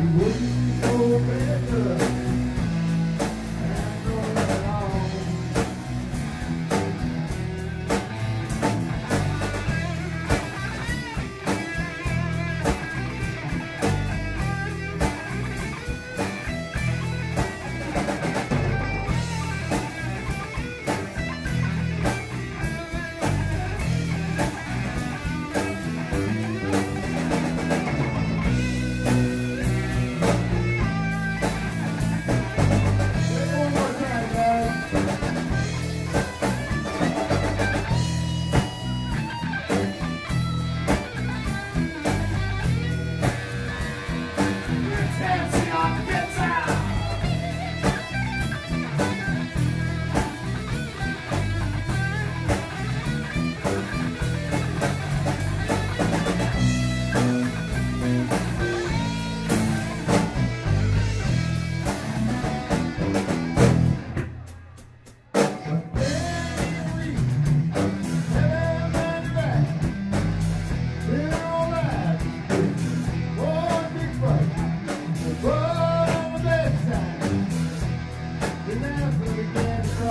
Love you!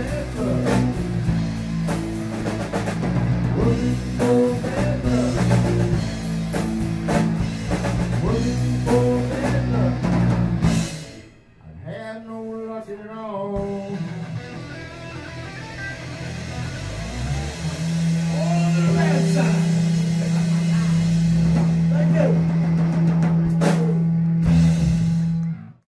no luck at all.